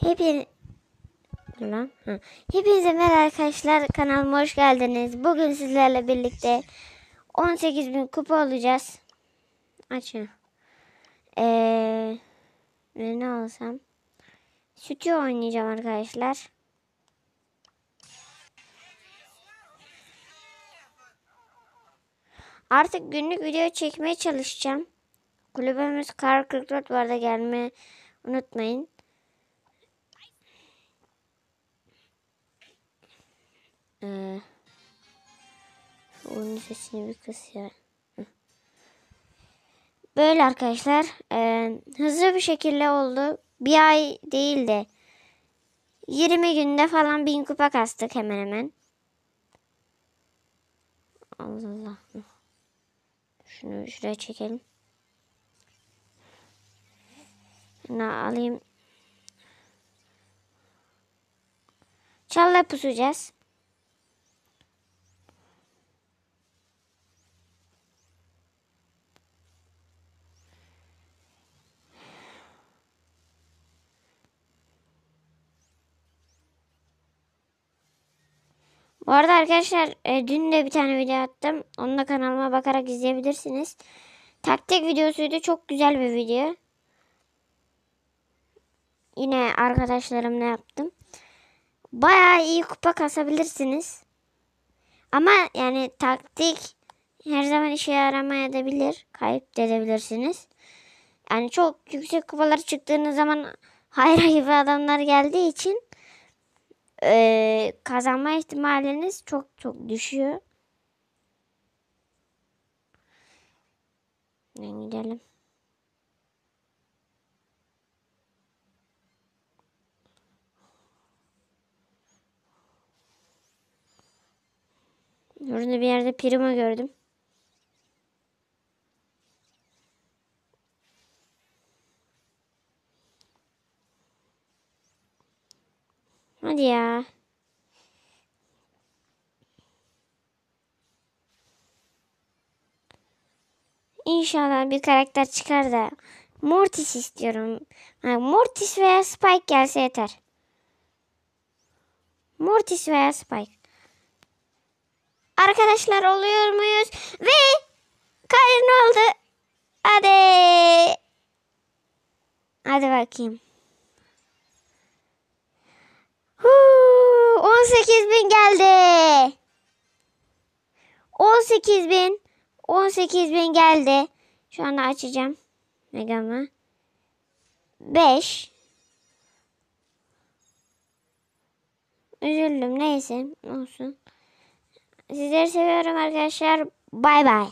Hepin lan. Hepinize merhaba arkadaşlar. Kanalıma hoş geldiniz. Bugün sizlerle birlikte 18.000 kupa olacağız. Açın. Ee, ne alsam? Sütü oynayacağım arkadaşlar. Artık günlük video çekmeye çalışacağım. Kulübümüz Kar 44 var da gelmeyi unutmayın. Ee, sesini bir kıs. Böyle arkadaşlar. ee, hızlı bir şekilde oldu. Bir ay değil de 20 günde falan bin kupa kastık hemen hemen. Allah Allah. Şunu şuraya çekelim. Şunu alayım. Çalla pusacağız. Bu arada arkadaşlar e, dün de bir tane video attım. Onu da kanalıma bakarak izleyebilirsiniz. Taktik videosuydu. Çok güzel bir video. Yine arkadaşlarımla yaptım. Bayağı iyi kupa kasabilirsiniz. Ama yani taktik her zaman işe yaramayabilir. Kayıp edebilirsiniz. Yani çok yüksek kupalar çıktığınız zaman hayra gibi adamlar geldiği için e, kazanma ihtimaliniz çok çok düşüyor. Ben gidelim. Orada bir yerde Primo gördüm. Hadi ya. İnşallah bir karakter çıkar da. Mortis istiyorum. Mortis veya Spike gelse yeter. Mortis veya Spike. Arkadaşlar oluyor muyuz? Ve ne oldu? Hadi. Hadi bakayım. 18 bin. 18 bin geldi. Şu anda açacağım. Megamı. 5. Üzüldüm. Neyse. Olsun. Sizleri seviyorum arkadaşlar. Bay bay.